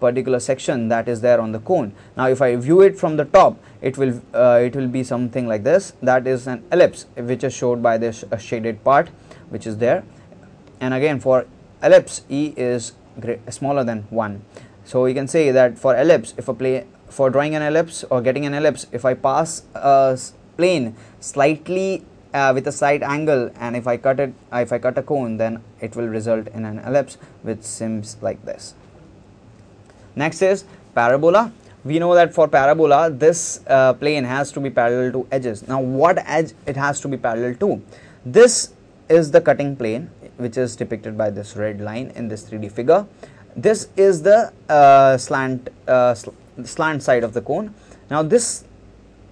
particular section that is there on the cone. Now if I view it from the top it will uh, it will be something like this that is an ellipse which is showed by this uh, shaded part which is there and again for ellipse E is smaller than 1. So you can say that for ellipse if a plane for drawing an ellipse or getting an ellipse if I pass a plane slightly uh, with a slight angle and if I cut it if I cut a cone then it will result in an ellipse which seems like this. Next is parabola. We know that for parabola this uh, plane has to be parallel to edges. Now what edge it has to be parallel to? This is the cutting plane which is depicted by this red line in this 3D figure. This is the uh, slant uh, sl slant side of the cone. Now this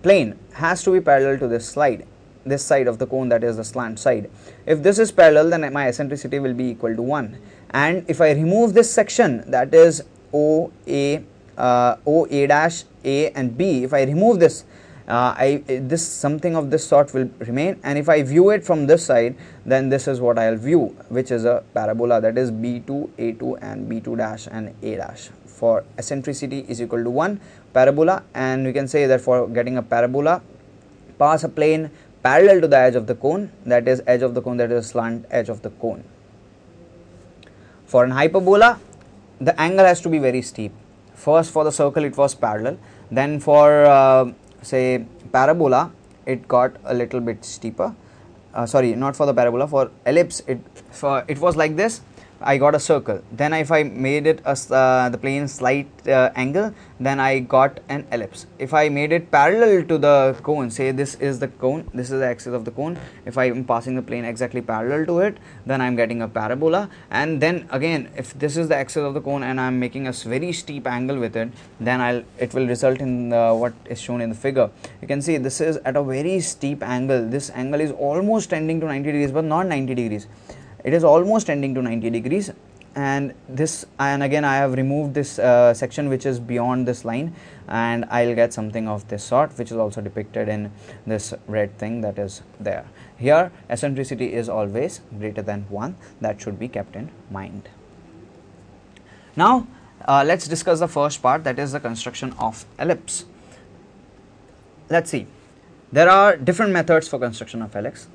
plane has to be parallel to this slide this side of the cone that is the slant side. If this is parallel then my eccentricity will be equal to 1 and if I remove this section that is O, A, uh, O, A dash, A and B. If I remove this uh, I this something of this sort will remain. And if I view it from this side then this is what I'll view which is a parabola that is B2, A2 and B2 dash and A dash. For eccentricity is equal to 1 parabola. And we can say that for getting a parabola pass a plane parallel to the edge of the cone. That is edge of the cone that is slant edge of the cone. For an hyperbola the angle has to be very steep. First for the circle it was parallel. Then for uh, say parabola it got a little bit steeper. Uh, sorry not for the parabola for ellipse it for it was like this I got a circle. Then if I made it as uh, the plane slight uh, angle then I got an ellipse. If I made it parallel to the cone say this is the cone this is the axis of the cone if I am passing the plane exactly parallel to it then I'm getting a parabola. And then again if this is the axis of the cone and I'm making a very steep angle with it then I'll it will result in the, what is shown in the figure. You can see this is at a very steep angle. This angle is almost tending to 90 degrees but not 90 degrees it is almost ending to 90 degrees and this and again I have removed this uh, section which is beyond this line and I'll get something of this sort which is also depicted in this red thing that is there. Here eccentricity is always greater than 1 that should be kept in mind. Now uh, let us discuss the first part that is the construction of ellipse. Let us see there are different methods for construction of ellipse.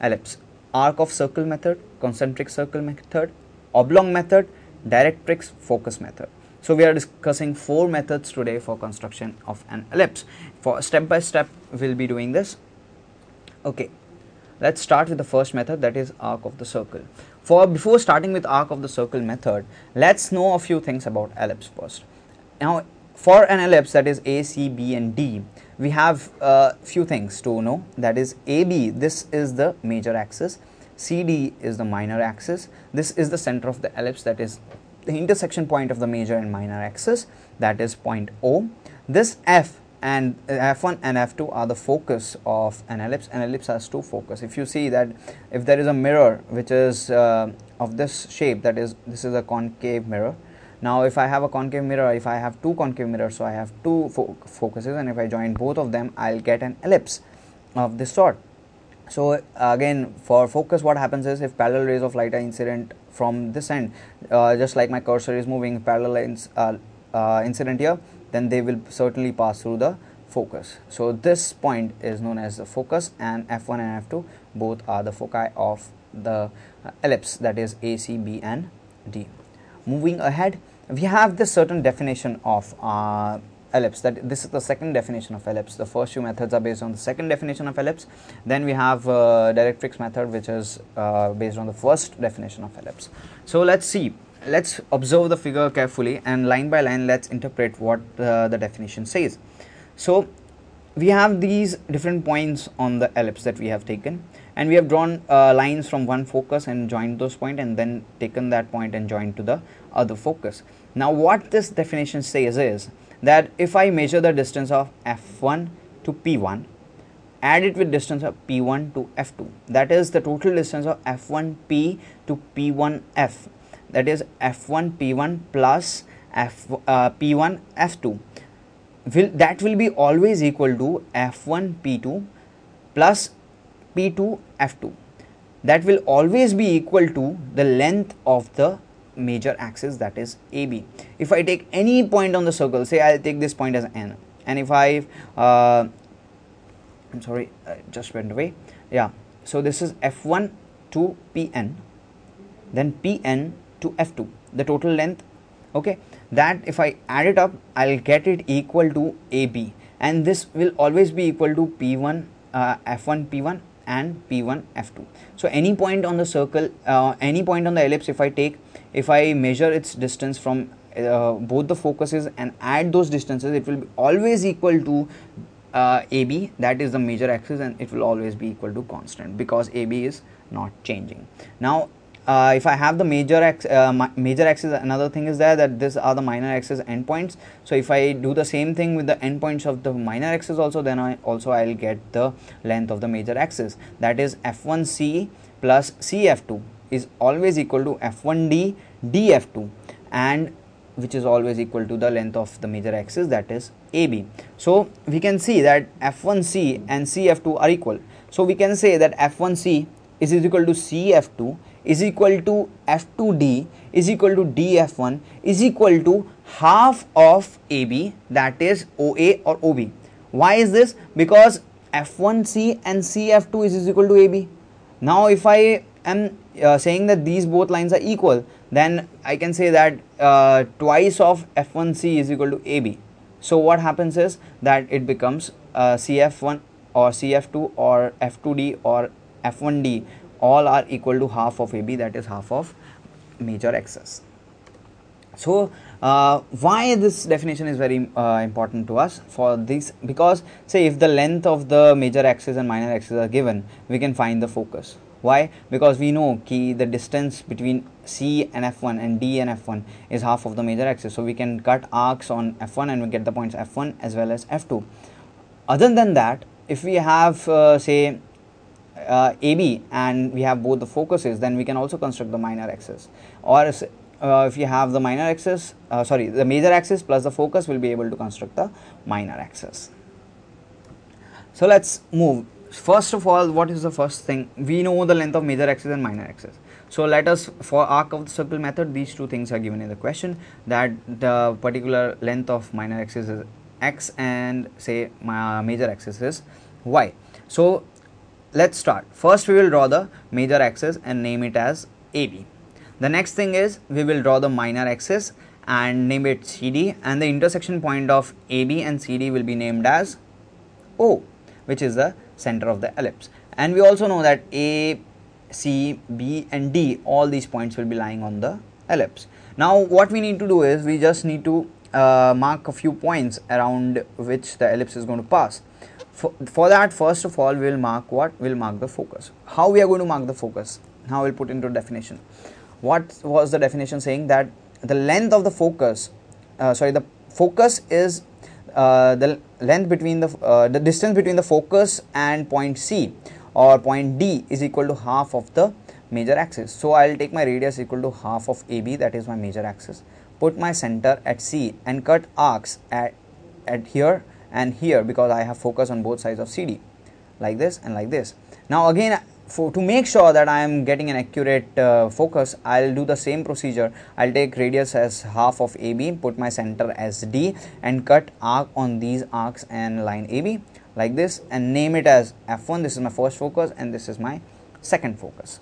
ellipse arc of circle method, concentric circle method, oblong method, directrix focus method. So we are discussing four methods today for construction of an ellipse. For step by step we'll be doing this. Okay, let's start with the first method that is arc of the circle. For before starting with arc of the circle method, let's know a few things about ellipse first. Now for an ellipse that is A, C, B and D, we have a uh, few things to know that is AB, this is the major axis, CD is the minor axis, this is the center of the ellipse that is the intersection point of the major and minor axis that is point O. This F and uh, F1 and F2 are the focus of an ellipse. An ellipse has two focus. If you see that if there is a mirror which is uh, of this shape that is this is a concave mirror now if I have a concave mirror, if I have two concave mirrors, so I have two fo focuses and if I join both of them, I'll get an ellipse of this sort. So again for focus what happens is if parallel rays of light are incident from this end, uh, just like my cursor is moving parallel lines uh, uh, incident here, then they will certainly pass through the focus. So this point is known as the focus and F1 and F2 both are the foci of the ellipse that is A, C, B and D. Moving ahead, we have this certain definition of uh, ellipse that this is the second definition of ellipse. The first two methods are based on the second definition of ellipse. Then we have uh, directrix method which is uh, based on the first definition of ellipse. So let's see. Let's observe the figure carefully and line by line let's interpret what uh, the definition says. So we have these different points on the ellipse that we have taken and we have drawn uh, lines from one focus and joined those points point and then taken that point and joined to the other focus. Now what this definition says is that if I measure the distance of f1 to p1 add it with distance of p1 to f2 that is the total distance of f1p to p1f that is f1 p1 plus f uh, p1 f2 will that will be always equal to f1 p2 plus p2 f2 that will always be equal to the length of the major axis that is AB. If I take any point on the circle, say I'll take this point as N and if I, uh, I'm sorry, I just went away. Yeah, so this is F1 to Pn, then Pn to F2, the total length, okay. That if I add it up, I'll get it equal to AB and this will always be equal to P1, uh, F1 P1 and P1 F2. So any point on the circle, uh, any point on the ellipse if I take, if I measure its distance from uh, both the focuses and add those distances it will be always equal to uh, AB that is the major axis and it will always be equal to constant because AB is not changing. Now uh, if I have the major ax uh, major axis another thing is there that these are the minor axis endpoints so if I do the same thing with the endpoints of the minor axis also then I also I'll get the length of the major axis that is f1c plus cf2 is always equal to f1d df2 and which is always equal to the length of the major axis that is AB. So we can see that F1C and CF2 are equal. So we can say that F1C is equal to CF2 is equal to F2D is equal to DF1 is equal to half of AB that is OA or OB. Why is this? Because F1C and CF2 is equal to AB. Now if I am uh, saying that these both lines are equal then I can say that uh, twice of F1C is equal to AB. So what happens is that it becomes uh, CF1 or CF2 or F2D or F1D all are equal to half of AB that is half of major axis. So uh, why this definition is very uh, important to us for this? Because say if the length of the major axis and minor axis are given we can find the focus. Why? Because we know key the distance between c and f1 and d and f1 is half of the major axis so we can cut arcs on f1 and we get the points f1 as well as f2 other than that if we have uh, say uh, AB and we have both the focuses then we can also construct the minor axis. Or uh, if you have the minor axis uh, sorry the major axis plus the focus will be able to construct the minor axis. So let's move. First of all what is the first thing? We know the length of major axis and minor axis. So let us for arc of the circle method these two things are given in the question that the particular length of minor axis is x and say my major axis is y. So let's start first we will draw the major axis and name it as AB the next thing is we will draw the minor axis and name it CD and the intersection point of AB and CD will be named as O which is the center of the ellipse and we also know that A, C, B and D all these points will be lying on the ellipse. Now what we need to do is we just need to uh, mark a few points around which the ellipse is going to pass. For, for that first of all we will mark what? We will mark the focus. How we are going to mark the focus? Now we will put into definition. What was the definition saying that the length of the focus, uh, sorry the focus is uh, the length between the uh, the distance between the focus and point C or point D is equal to half of the major axis. So I will take my radius equal to half of AB that is my major axis. Put my center at C and cut arcs at, at here and here because I have focus on both sides of CD like this and like this. Now again for to make sure that I am getting an accurate uh, focus, I'll do the same procedure. I'll take radius as half of AB, put my center as D and cut arc on these arcs and line AB like this and name it as F1. This is my first focus and this is my second focus.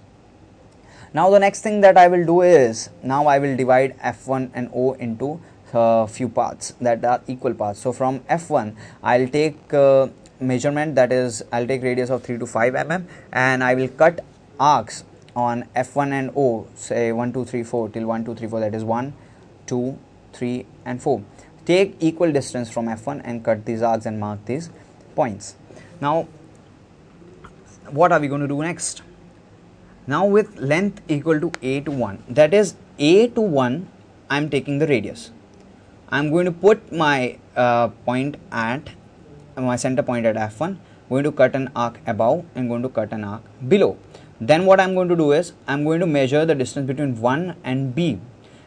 Now the next thing that I will do is, now I will divide F1 and O into uh, few parts that are equal parts. So from F1, I'll take uh, measurement that is I'll take radius of 3 to 5 mm and I will cut arcs on F1 and O say 1 2 3 4 till 1 2 3 4 that is 1 2 3 and 4 take equal distance from F1 and cut these arcs and mark these points. Now what are we going to do next? Now with length equal to a to 1 that is a to 1 I'm taking the radius I'm going to put my uh, point at my center point at f1 going to cut an arc above and going to cut an arc below. Then what i'm going to do is i'm going to measure the distance between 1 and b.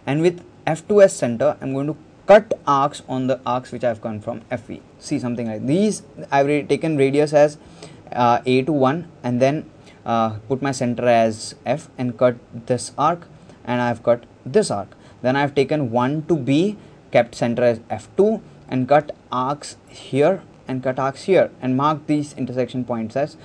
And with f2 as center i'm going to cut arcs on the arcs which i've come from fv see something like these i've taken radius as uh, a to 1 and then uh, put my center as f and cut this arc and i've cut this arc. Then I have taken 1 to B kept center as F2 and cut arcs here and cut arcs here and mark these intersection points as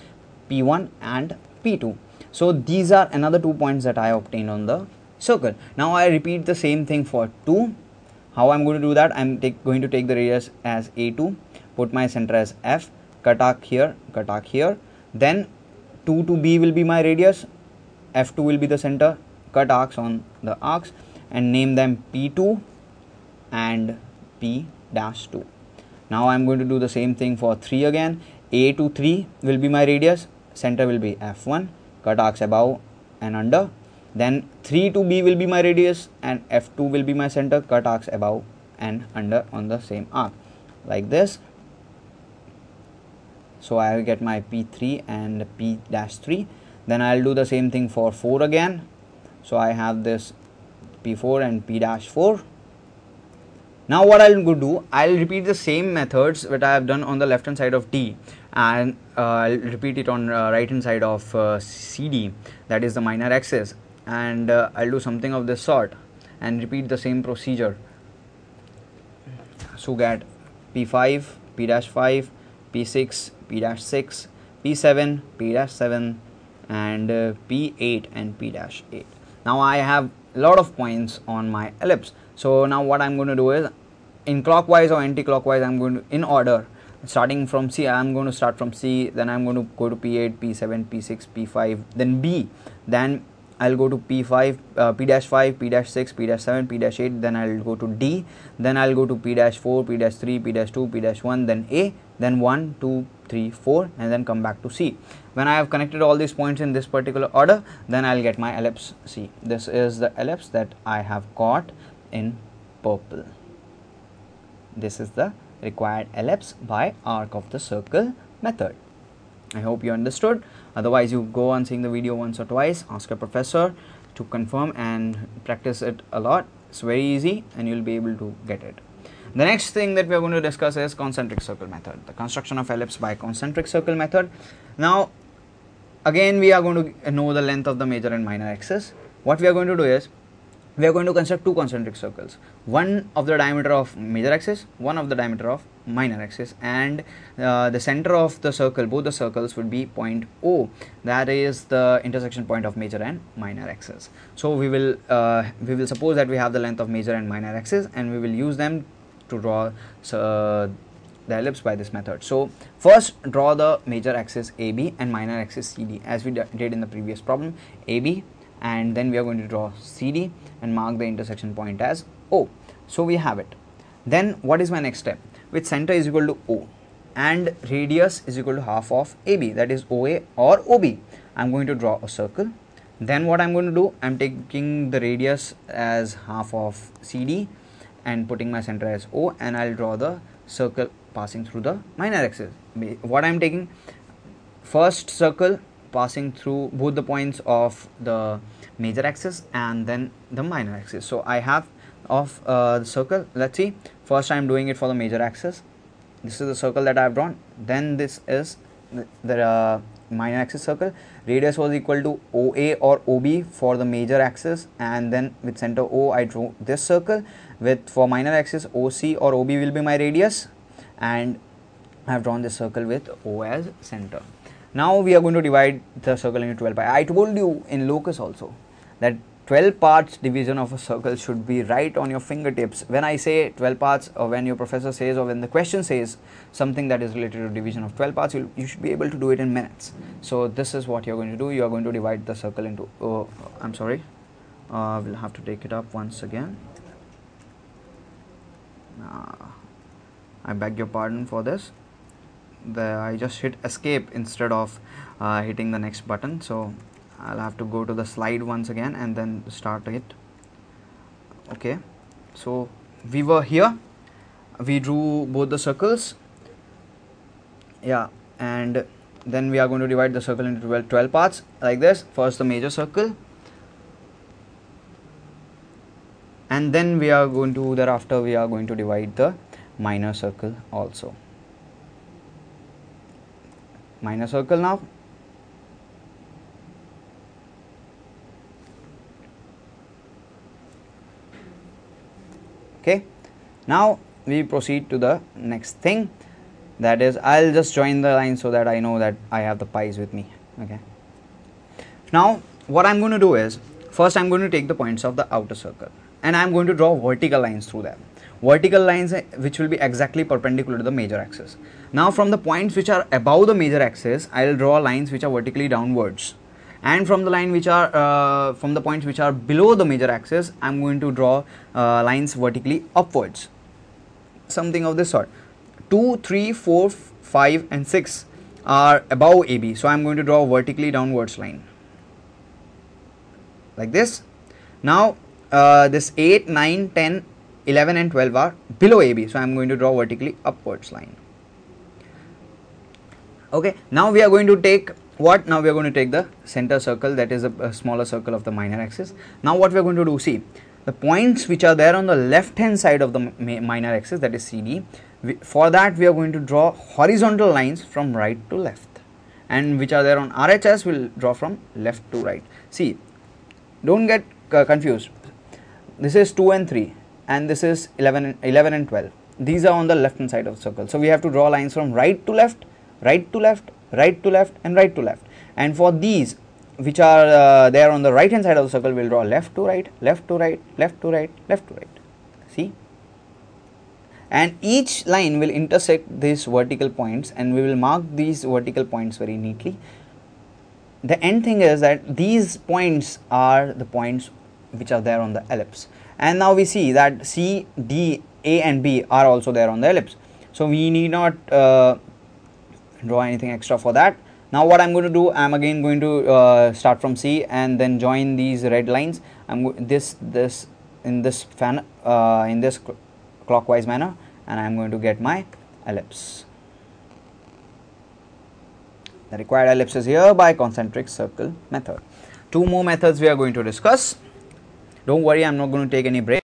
P1 and P2 so these are another two points that I obtained on the circle. Now I repeat the same thing for 2 how I'm going to do that? I'm take, going to take the radius as A2 put my center as F cut arc here cut arc here. Then 2 to B will be my radius F2 will be the center cut arcs on the arcs and name them P2 and P dash 2 now I'm going to do the same thing for 3 again. A to 3 will be my radius. Center will be F1 cut arcs above and under. Then 3 to B will be my radius and F2 will be my center. Cut arcs above and under on the same arc. Like this. So I will get my P3 and P dash 3 then I'll do the same thing for 4 again. So I have this P4 and P dash 4 now what I'll go do I'll repeat the same methods that I have done on the left hand side of D and uh, I'll repeat it on uh, right hand side of uh, CD that is the minor axis and uh, I'll do something of this sort and repeat the same procedure. So get P5 P dash 5 P6 P dash 6 P7 P dash 7 and uh, P8 and P dash 8 now I have a lot of points on my ellipse so now what I'm going to do is in clockwise or anti-clockwise I'm going to in order starting from C I'm going to start from C then I'm going to go to P8 P7 P6 P5 then B then I'll go to P5 uh, P dash 5 P dash 6 P dash 7 P dash 8 then I'll go to D then I'll go to P dash 4 P dash 3 P dash 2 P dash 1 then A then 1 2 3 4 and then come back to C. When I have connected all these points in this particular order then I'll get my ellipse C. This is the ellipse that I have got in purple. This is the required ellipse by arc of the circle method. I hope you understood. Otherwise you go on seeing the video once or twice. Ask a professor to confirm and practice it a lot. It's very easy and you'll be able to get it. The next thing that we are going to discuss is concentric circle method the construction of ellipse by concentric circle method. Now again we are going to know the length of the major and minor axis what we are going to do is we are going to construct two concentric circles. One of the diameter of major axis one of the diameter of minor axis and uh, the center of the circle both the circles would be point o. That is the intersection point of major and minor axis. So we will uh, we will suppose that we have the length of major and minor axis and we will use them to draw uh, the ellipse by this method. So first draw the major axis ab and minor axis cd as we did in the previous problem ab and then we are going to draw CD and mark the intersection point as O. So we have it. Then what is my next step? With center is equal to O and radius is equal to half of AB that is OA or OB. I'm going to draw a circle. Then what I'm going to do? I'm taking the radius as half of CD and putting my center as O and I'll draw the circle passing through the minor axis. What I'm taking first circle passing through both the points of the major axis and then the minor axis. So i have of uh, the circle let's see. First i'm doing it for the major axis. This is the circle that i've drawn. Then this is the, the uh, minor axis circle. Radius was equal to oa or ob for the major axis. And then with center o i drew this circle. With for minor axis oc or ob will be my radius. And i have drawn this circle with o as center. Now we are going to divide the circle into 12 pi. I told you in locus also that 12 parts division of a circle should be right on your fingertips. When I say 12 parts or when your professor says or when the question says something that is related to division of 12 parts, you, you should be able to do it in minutes. So this is what you're going to do. You are going to divide the circle into, oh, I'm sorry, uh, we'll have to take it up once again. Uh, I beg your pardon for this the I just hit escape instead of uh, hitting the next button so I'll have to go to the slide once again and then start it. Okay. So we were here. We drew both the circles. Yeah. And then we are going to divide the circle into 12, 12 parts like this. First the major circle. And then we are going to thereafter we are going to divide the minor circle also. Minor circle now okay? Now we proceed to the next thing. That is I'll just join the line so that I know that I have the pies with me okay? Now what I'm going to do is first I'm going to take the points of the outer circle and I'm going to draw vertical lines through them. Vertical lines eh, which will be exactly perpendicular to the major axis. Now from the points which are above the major axis I'll draw lines which are vertically downwards and from the line which are uh, from the points which are below the major axis I'm going to draw uh, lines vertically upwards. Something of this sort. 2 3 4 5 and 6 are above AB so I'm going to draw vertically downwards line. Like this. Now uh, this 8 9 10 11 and 12 are below AB so I'm going to draw vertically upwards line. Okay. Now we are going to take what now we are going to take the center circle that is a, a smaller circle of the minor axis. Now what we are going to do see the points which are there on the left hand side of the minor axis that is CD for that we are going to draw horizontal lines from right to left. And which are there on RHS will draw from left to right. See don't get confused. This is 2 and 3 and this is 11 and 11 and 12 these are on the left hand side of the circle. So we have to draw lines from right to left right to left right to left and right to left. And for these which are uh, there on the right hand side of the circle we will draw left to right left to right left to right left to right. See? And each line will intersect these vertical points and we will mark these vertical points very neatly. The end thing is that these points are the points which are there on the ellipse. And now we see that C, D, A and B are also there on the ellipse. So we need not uh, draw anything extra for that. Now what I'm going to do I'm again going to uh, start from C and then join these red lines. I'm this this in this fan uh, in this cl clockwise manner and I'm going to get my ellipse. The required ellipse is here by concentric circle method. Two more methods we are going to discuss. Don't worry I'm not going to take any break